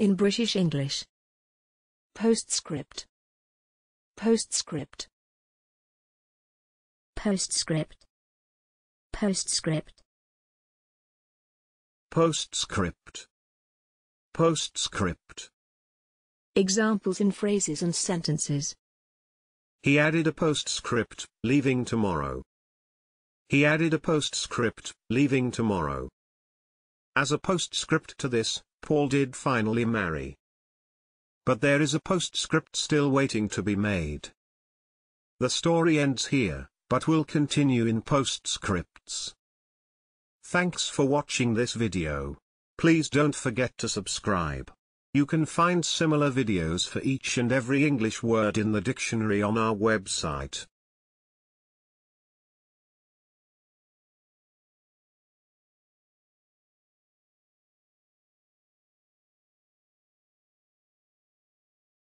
In British English. Postscript. Postscript. Postscript. Postscript. Postscript. Postscript. Examples in phrases and sentences. He added a postscript, leaving tomorrow. He added a postscript, leaving tomorrow. As a postscript to this, Paul did finally marry. But there is a postscript still waiting to be made. The story ends here, but will continue in postscripts. Thanks for watching this video. Please don't forget to subscribe. You can find similar videos for each and every English word in the dictionary on our website.